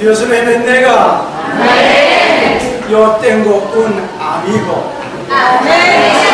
Dios는 내가 아멘. 요 땡고 운 아미고 아멘.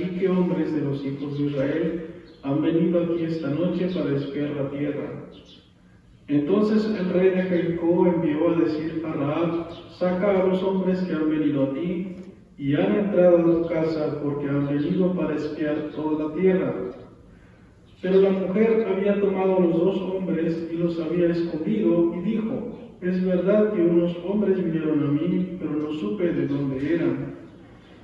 Aquí que hombres de los hijos de Israel han venido aquí esta noche para espiar la tierra. Entonces el rey de Jericó envió a decir a Raab, saca a los hombres que han venido a ti y han entrado a tu casa porque han venido para espiar toda la tierra. Pero la mujer había tomado a los dos hombres y los había escondido y dijo, es verdad que unos hombres vinieron a mí, pero no supe de dónde eran.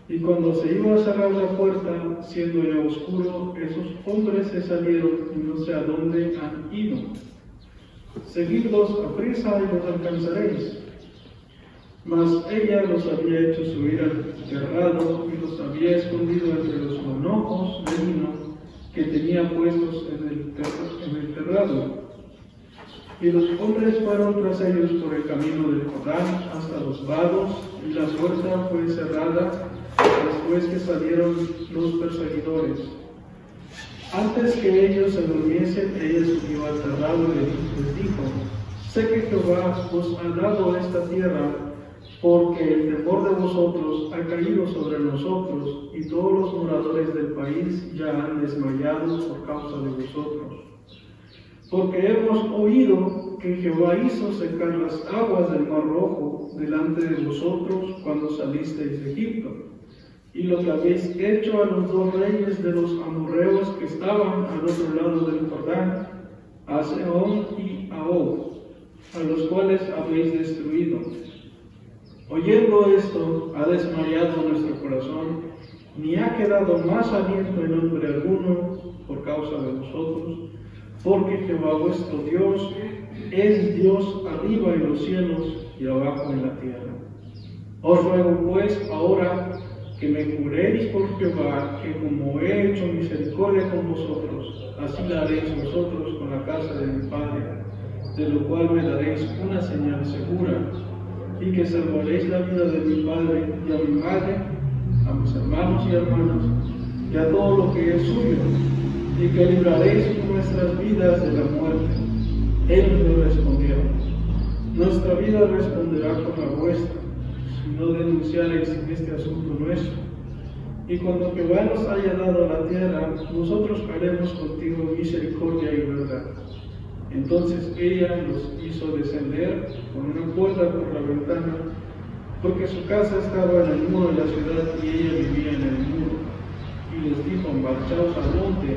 Y cuando se iba a cerrar la puerta, siendo ya oscuro, esos hombres se salieron y no sé a dónde han ido. Seguidlos a prisa y los alcanzaréis. Mas ella los había hecho subir al terrado y los había escondido entre los manojos de vino que tenía puestos en el, en el terrado. Y los hombres fueron tras ellos por el camino del Jordán hasta los vados, y la puerta fue cerrada después que salieron los perseguidores. Antes que ellos se durmiesen, ella subió al terrado y les dijo, sé que Jehová os ha dado esta tierra, porque el temor de vosotros ha caído sobre nosotros, y todos los moradores del país ya han desmayado por causa de vosotros. Porque hemos oído que Jehová hizo secar las aguas del mar rojo delante de vosotros cuando salisteis de Egipto y lo que habéis hecho a los dos reyes de los amorreos que estaban al otro lado del Jordán, a Sehón y a Og, a los cuales habéis destruido. Oyendo esto, ha desmayado nuestro corazón, ni ha quedado más aliento en hombre alguno por causa de vosotros, porque Jehová vuestro Dios es Dios arriba en los cielos y abajo en la tierra. Os ruego pues ahora que me juréis por Jehová que como he hecho misericordia con vosotros, así la haréis vosotros con la casa de mi Padre, de lo cual me daréis una señal segura, y que salvaréis la vida de mi Padre y a mi Madre, a mis hermanos y hermanas, y a todo lo que es suyo, y que libraréis nuestras vidas de la muerte. Ellos le respondieron, nuestra vida responderá con la vuestra si no denunciaréis este asunto nuestro. Y cuando Jehová nos haya dado la tierra, nosotros haremos contigo misericordia y verdad. Entonces ella los hizo descender con una cuerda por la ventana, porque su casa estaba en el muro de la ciudad y ella vivía en el muro. Y les dijo, marchaos al monte,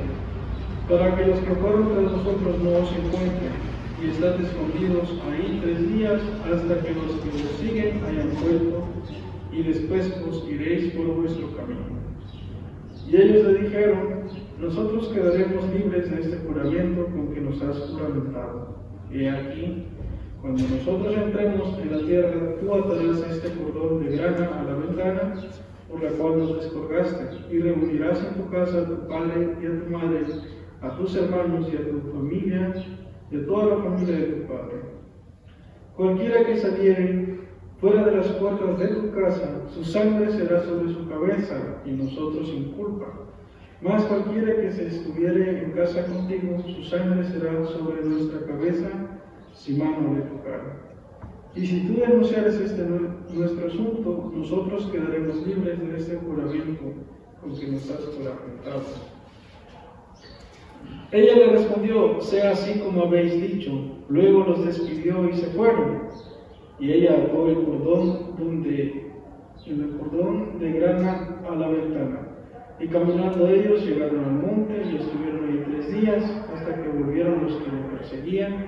para que los que fueron tras vosotros no os encuentren, y estad escondidos ahí tres días hasta que los que os siguen hayan vuelto, y después os iréis por vuestro camino. Y ellos le dijeron, nosotros quedaremos libres de este juramento con que nos has juramentado. He aquí, cuando nosotros entremos en la tierra, tú atarás este cordón de grana a la ventana por la cual nos descolgaste, y reunirás en tu casa a tu padre y a tu madre, a tus hermanos y a tu familia, a toda la familia de tu padre. Cualquiera que saliere fuera de las puertas de tu casa, su sangre será sobre su cabeza, y nosotros sin culpa. Mas cualquiera que se estuviere en casa contigo, su sangre será sobre nuestra cabeza, si mano le tocara. Y si tú denunciares este nue- nuestro asunto, nosotros quedaremos libres de este juramento con que nos has juramentado. Ella le respondió, sea así como habéis dicho. Luego los despidió y se fueron. Y ella ató el cordón donde, el cordón de grana a la ventana. Y caminando ellos llegaron al monte y estuvieron ahí tres días hasta que volvieron los que le perseguían.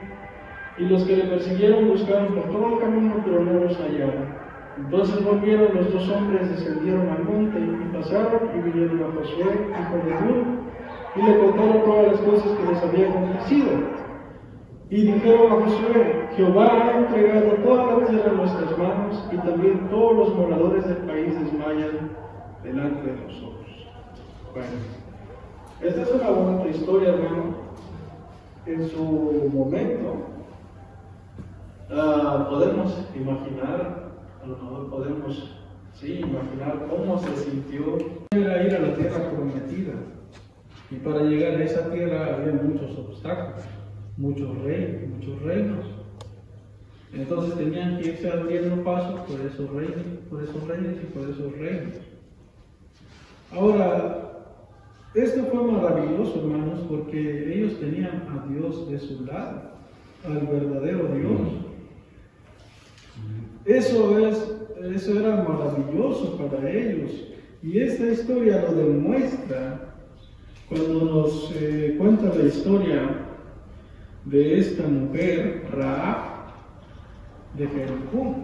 Y los que le persiguieron buscaron por todo el camino, pero no los hallaron. Entonces volvieron los dos hombres, descendieron al monte y pasaron y vinieron a Josué, hijo de Nun, y le contaron todas las cosas que les había acontecido. Y dijeron a Josué, Jehová ha entregado toda la tierra en nuestras manos y también todos los moradores del país desmayan delante de nosotros. Bueno, esta es una bonita historia, hermano. En su momento, uh, podemos imaginar, a lo mejor podemos sí, imaginar cómo se sintió ir a la tierra prometida. Y para llegar a esa tierra había muchos obstáculos, muchos reyes, muchos reinos. Entonces tenían que irse abriendo paso por esos reyes, por esos reyes y por esos reinos. Ahora, esto fue maravilloso, hermanos, porque ellos tenían a Dios de su lado, al verdadero Dios. Eso, es, eso era maravilloso para ellos. Y esta historia lo demuestra cuando nos eh, cuenta la historia de esta mujer, Raab, de Jericó.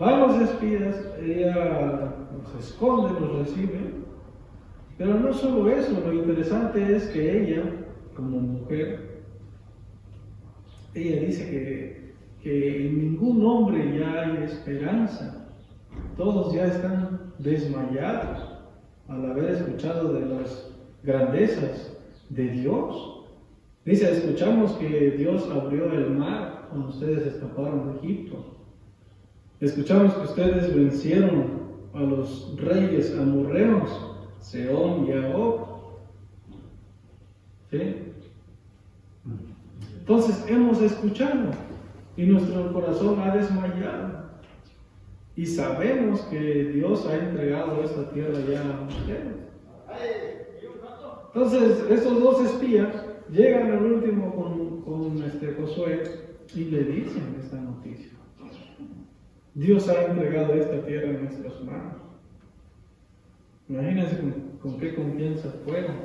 Van los espías, ella los esconde, los recibe, pero no solo eso, lo interesante es que ella, como mujer, ella dice que, que en ningún hombre ya hay esperanza. Todos ya están desmayados al haber escuchado de las grandezas de Dios. Dice, escuchamos que Dios abrió el mar cuando ustedes escaparon de Egipto. Escuchamos que ustedes vencieron a los reyes amorreos Seón y ¿Sí? Entonces hemos escuchado y nuestro corazón ha desmayado. Y sabemos que Dios ha entregado esta tierra ya a ustedes. Entonces, estos dos espías llegan al último con, con este Josué y le dicen esta noticia. Dios ha entregado esta tierra en nuestras manos. Imagínense con, qué confianza fueron.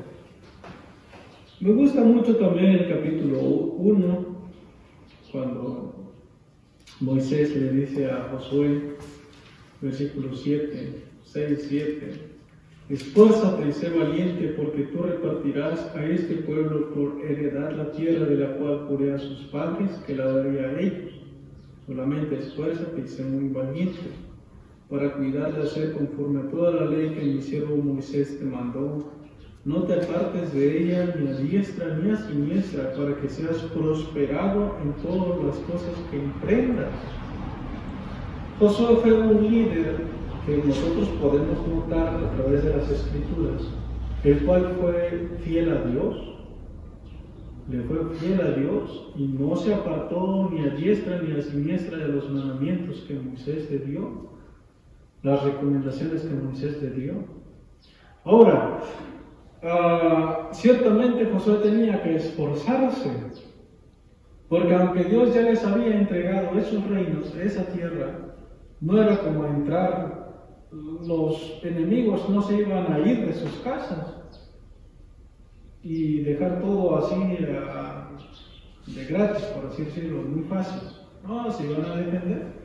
Me gusta mucho también el capítulo 1, cuando Moisés le dice a Josué, versículo 7, 6, 7, Esfuérzate y sé valiente porque tú repartirás a este pueblo por heredad la tierra de la cual juré a sus padres que la daría a ellos. Solamente esfuérzate y sé muy valiente para cuidar de hacer conforme a toda la ley que mi siervo Moisés te mandó. No te apartes de ella ni a diestra ni a siniestra, para que seas prosperado en todas las cosas que emprendas. Josué fue un líder que nosotros podemos notar a través de las escrituras, el cual fue fiel a Dios, le fue fiel a Dios y no se apartó ni a diestra ni a siniestra de los mandamientos que Moisés le dio las recomendaciones que Moisés le dio. Ahora, uh, ciertamente Josué tenía que esforzarse, porque aunque Dios ya les había entregado esos reinos, esa tierra, no era como entrar, los enemigos no se iban a ir de sus casas y dejar todo así uh, de gratis, por así decirlo, muy fácil. No, se iban a defender.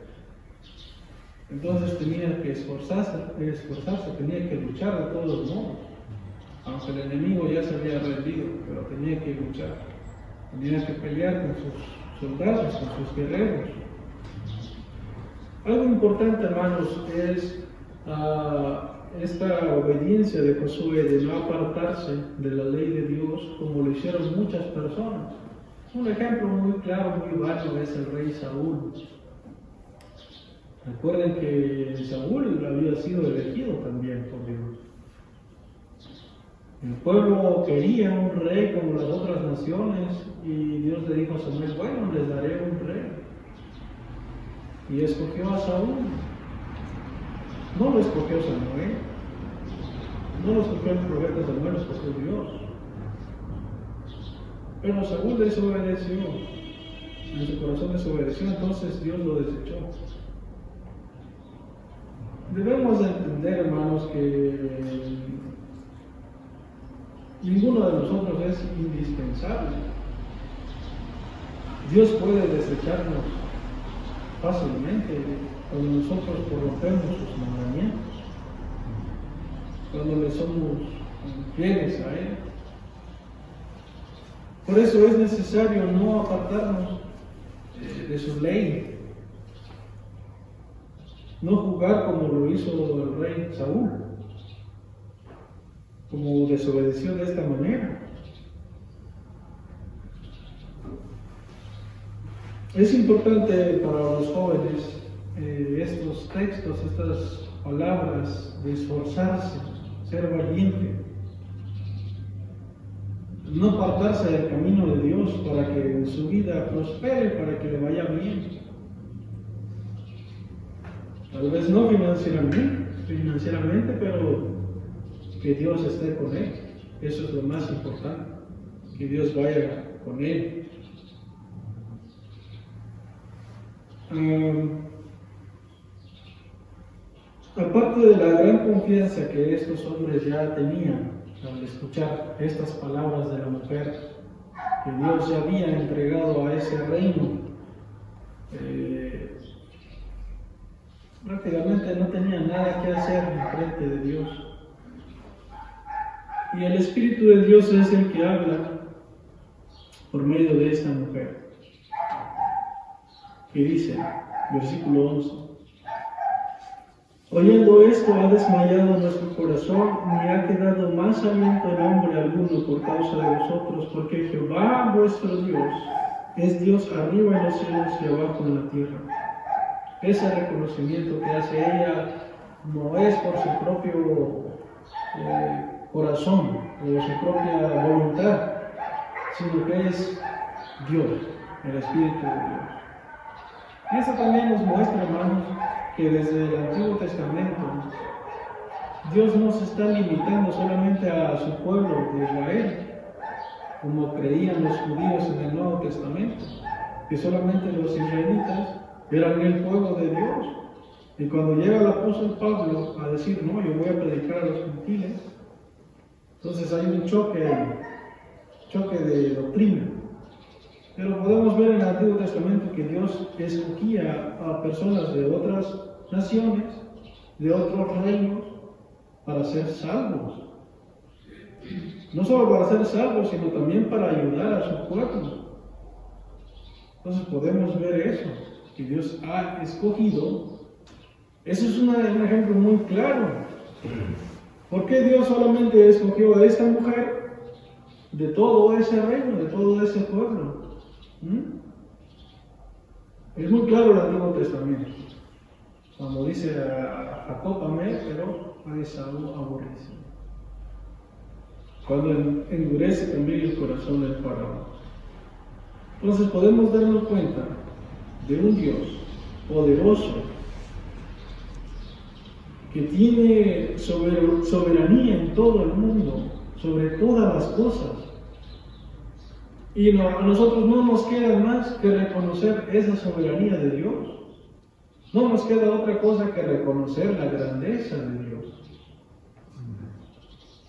Entonces tenía que esforzarse, esforzarse, tenía que luchar de todos modos. Aunque el enemigo ya se había rendido, pero tenía que luchar. Tenía que pelear con sus soldados, con sus guerreros. Algo importante, hermanos, es uh, esta obediencia de Josué de no apartarse de la ley de Dios como lo hicieron muchas personas. Un ejemplo muy claro, muy válido es el rey Saúl. Recuerden que Saúl había sido elegido también por Dios. El pueblo quería un rey como las otras naciones y Dios le dijo a Samuel, bueno, les daré un rey. Y escogió a Saúl. No lo escogió Samuel. No lo escogió el profeta Samuel, lo escogió Dios. Pero Saúl desobedeció. En su corazón desobedeció, entonces Dios lo desechó. Debemos entender, hermanos, que ninguno de nosotros es indispensable. Dios puede desecharnos fácilmente cuando nosotros corrompemos sus mandamientos, cuando le somos fieles a Él. Por eso es necesario no apartarnos eh, de su ley, no jugar como lo hizo el rey Saúl, como desobedeció de esta manera. Es importante para los jóvenes eh, estos textos, estas palabras de esforzarse, ser valiente, no apartarse del camino de Dios para que en su vida prospere, para que le vaya bien. Tal vez no financieramente, financieramente, pero que Dios esté con él. Eso es lo más importante, que Dios vaya con él. Aparte de la gran confianza que estos hombres ya tenían al escuchar estas palabras de la mujer, que Dios ya había entregado a ese reino, eh, prácticamente no tenían nada que hacer en frente de Dios. Y el Espíritu de Dios es el que habla por medio de esta mujer que dice, versículo 11, Oyendo esto ha desmayado nuestro corazón, ni ha quedado más aliento en hombre alguno por causa de vosotros, porque Jehová vuestro Dios es Dios arriba en los cielos y abajo en la tierra. Ese reconocimiento que hace ella no es por su propio eh, corazón o su propia voluntad, sino que es Dios, el Espíritu de Dios. Y eso también nos muestra, hermanos, que desde el Antiguo Testamento Dios no se está limitando solamente a su pueblo de Israel, como creían los judíos en el Nuevo Testamento, que solamente los israelitas eran el pueblo de Dios. Y cuando llega el apóstol Pablo a decir, no, yo voy a predicar a los gentiles, entonces hay un choque, choque de doctrina. Pero podemos ver en el Antiguo Testamento que Dios escogía a personas de otras naciones, de otros reinos, para ser salvos. No solo para ser salvos, sino también para ayudar a su pueblo. Entonces podemos ver eso, que Dios ha escogido. Eso es un ejemplo muy claro. ¿Por qué Dios solamente escogió a esta mujer de todo ese reino, de todo ese pueblo? ¿Mm? Es muy claro el Antiguo Testamento. Cuando dice a Jacob amé, pero a Esaú aborrece. Cuando endurece también el corazón del faraón. Entonces podemos darnos cuenta de un Dios poderoso que tiene soberanía en todo el mundo, sobre todas las cosas y a nosotros no nos queda más que reconocer esa soberanía de Dios. No nos queda otra cosa que reconocer la grandeza de Dios.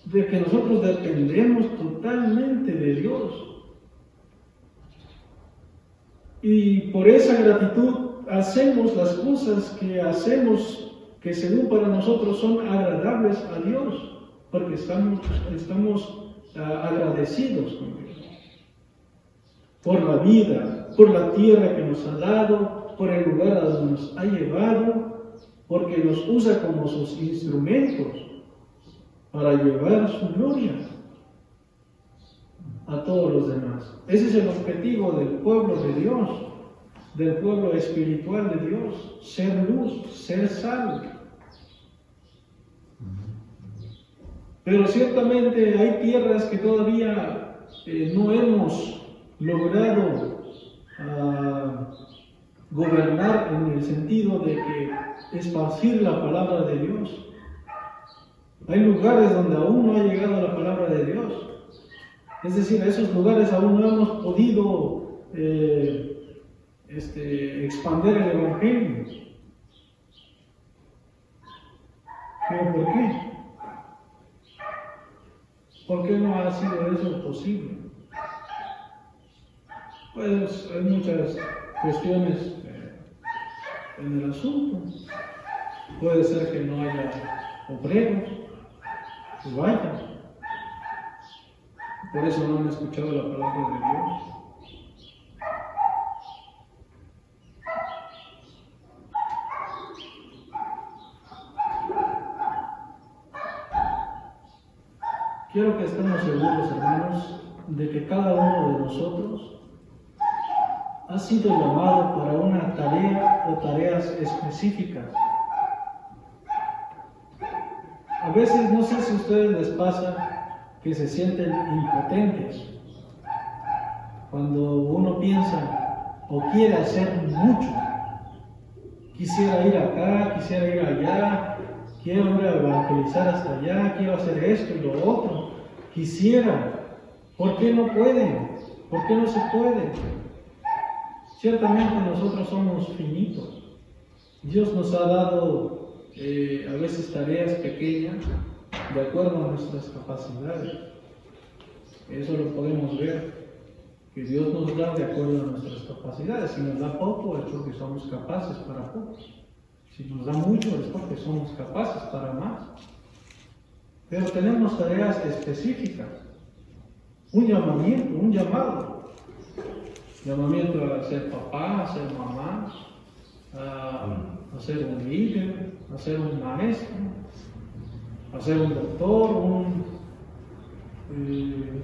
De que nosotros dependemos totalmente de Dios. Y por esa gratitud hacemos las cosas que hacemos que según para nosotros son agradables a Dios, porque estamos, estamos ah, agradecidos con Dios por la vida, por la tierra que nos ha dado, por el lugar a donde nos ha llevado, porque nos usa como sus instrumentos para llevar su gloria a todos los demás. Ese es el objetivo del pueblo de Dios, del pueblo espiritual de Dios, ser luz, ser sal. Pero ciertamente hay tierras que todavía eh, no hemos logrado ah, gobernar en el sentido de que esparcir la palabra de Dios. Hay lugares donde aún no ha llegado la palabra de Dios. Es decir, esos lugares aún no hemos podido eh, este, expandir el Evangelio. ¿Pero por qué? ¿Por qué no ha sido eso posible? Pues hay muchas cuestiones eh, en el asunto. Puede ser que no haya obreros que vayan. Por eso no han escuchado la palabra de Dios. Quiero que estemos seguros, hermanos, de que cada uno de nosotros ha sido llamado para una tarea o tareas específicas. A veces, no sé si a ustedes les pasa que se sienten impotentes cuando uno piensa o quiere hacer mucho. Quisiera ir acá, quisiera ir allá, quiero evangelizar hasta allá, quiero hacer esto y lo otro. Quisiera. ¿Por qué no pueden? ¿Por qué no se puede? Ciertamente nosotros somos finitos. Dios nos ha dado eh, a veces tareas pequeñas de acuerdo a nuestras capacidades. Eso lo podemos ver, que Dios nos da de acuerdo a nuestras capacidades. Si nos da poco es porque somos capaces para poco. Si nos da mucho es porque somos capaces para más. Pero tenemos tareas específicas, un llamamiento, un llamado llamamiento a ser papá, a ser mamá, a, ser un líder, a ser un maestro, a ser un doctor, un, eh,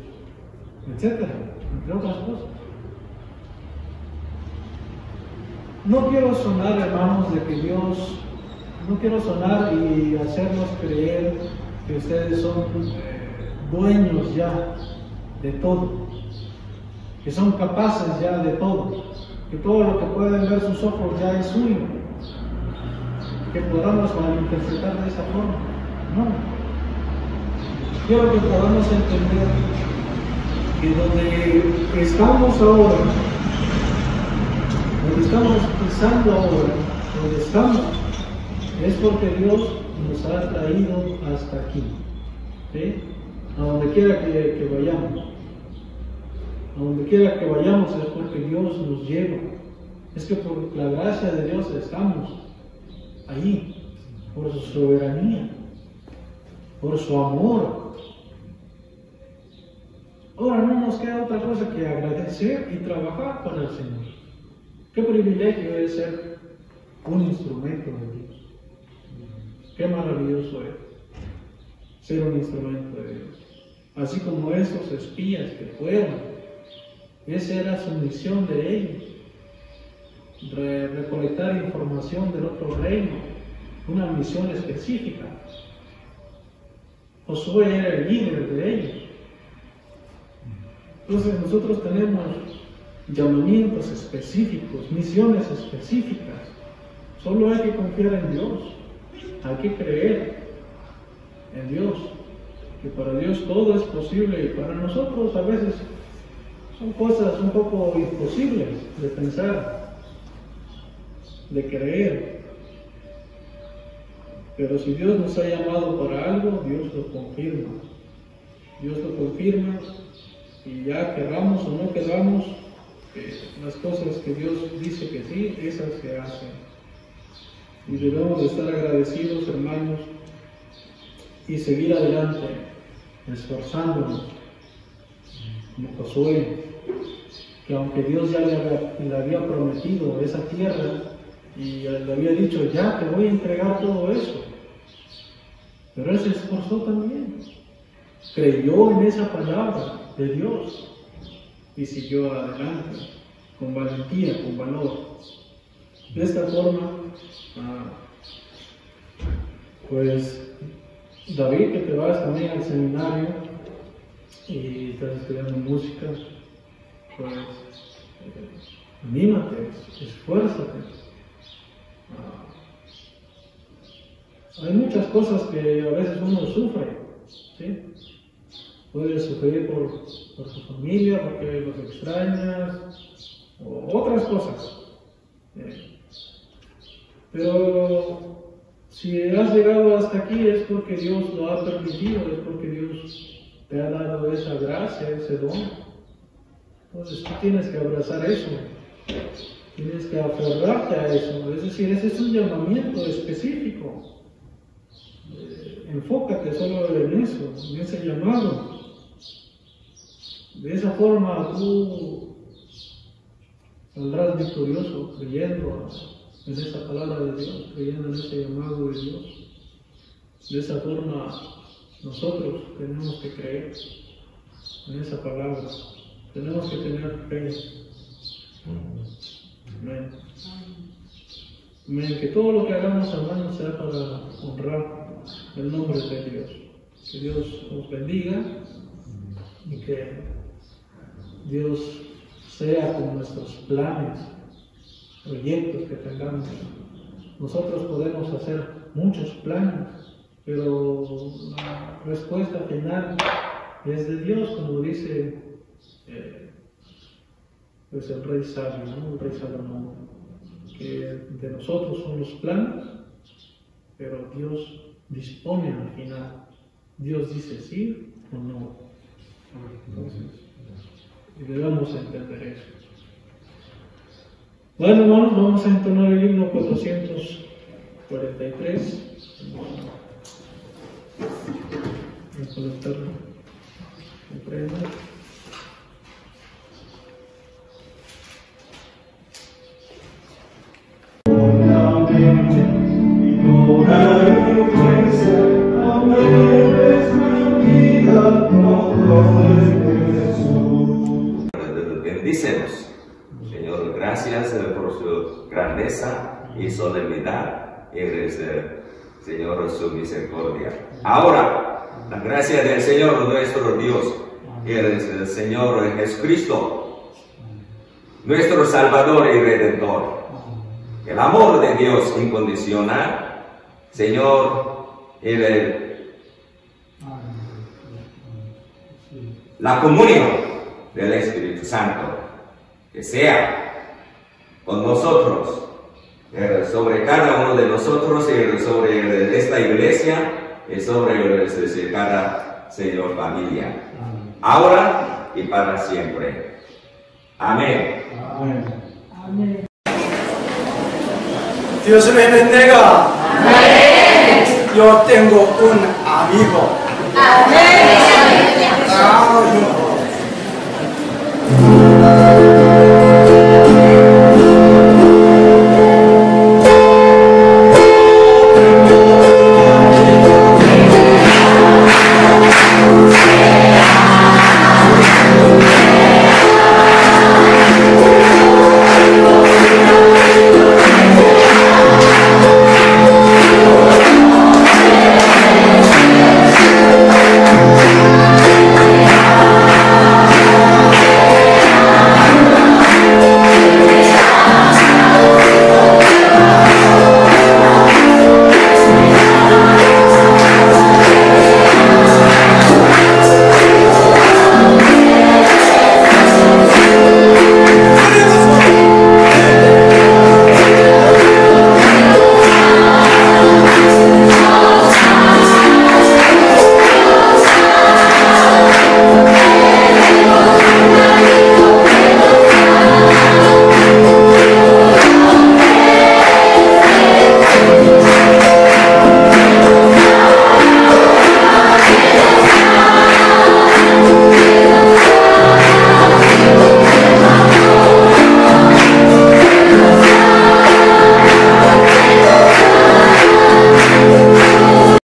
etcétera, entre otras cosas. No quiero sonar, hermanos, de que Dios, no quiero sonar y hacernos creer que ustedes son eh, dueños ya de todo que son capaces ya de todo, que todo lo que pueden ver sus ojos ya es suyo, que podamos interpretar de esa forma. No. Quiero que podamos entender que donde estamos ahora, donde estamos pisando ahora, donde estamos, es porque Dios nos ha traído hasta aquí, a donde quiera que vayamos. A donde quiera que vayamos es porque Dios nos lleva. Es que por la gracia de Dios estamos ahí, por su soberanía, por su amor. Ahora no nos queda otra cosa que agradecer y trabajar para el Señor. Qué privilegio es ser un instrumento de Dios. Qué maravilloso es ser un instrumento de Dios. Así como esos espías que fueron esa era su misión de ellos, recolectar información del otro reino, una misión específica. Josué era el líder de ellos. Entonces nosotros tenemos llamamientos específicos, misiones específicas. Solo hay que confiar en Dios, hay que creer en Dios, que para Dios todo es posible y para nosotros a veces son cosas un poco imposibles de pensar, de creer. Pero si Dios nos ha llamado para algo, Dios lo confirma. Dios lo confirma y ya queramos o no queramos, las cosas que Dios dice que sí, esas se hacen. Y debemos de estar agradecidos, hermanos, y seguir adelante, esforzándonos como Josué, que aunque Dios ya le había, prometido esa tierra y le había dicho, ya te voy a entregar todo eso, pero él se esforzó también, creyó en esa palabra de Dios y siguió adelante con valentía, con valor. De esta forma, ah, pues David, que te vas también al seminario, y estás estudiando música, pues anímate, esfuérzate. Ah, hay muchas cosas que a veces uno sufre, ¿sí? Puedes sufrir por, por tu familia, porque los extrañas, o otras cosas. Pero Si has llegado hasta aquí es porque Dios lo ha permitido, es porque Dios te ha dado esa gracia, ese don. Entonces tú tienes que abrazar eso, tienes que aferrarte a eso. Es decir, ese es un llamamiento específico. Eh, enfócate solo en eso, en ese llamado. De esa forma tú saldrás victorioso creyendo en esa palabra de Dios, creyendo en ese llamado de Dios. De esa forma nosotros tenemos que creer en esa palabra, tenemos que tener fe. Amén. Amén. Que todo lo que hagamos, hermanos, sea para honrar el nombre de Dios. Que Dios nos bendiga y que Dios sea con nuestros planes, proyectos que tengamos. Nosotros podemos hacer muchos planes, pero la respuesta final es de Dios, como dice eh, pues el rey sabio, ¿no? el rey Salomón, que de nosotros son los planes, pero Dios dispone al final. Dios dice sí o no. Entonces, debemos entender eso. Bueno, hermanos, vamos a entonar el himno 443. A Señor, gracias por su grandeza y solemnidad. Eres, eh, Señor, su misericordia. Ahora, la gracia del Señor nuestro Dios, el Señor Jesucristo, nuestro Salvador y Redentor. El amor de Dios incondicional, Señor, el la comunión del Espíritu Santo, que sea con nosotros, sobre cada uno de nosotros, y sobre esta iglesia, sobre eh, cada Señor familia, ahora y para siempre. Amén. Dios me bendiga. Yo tengo un amigo. Amén.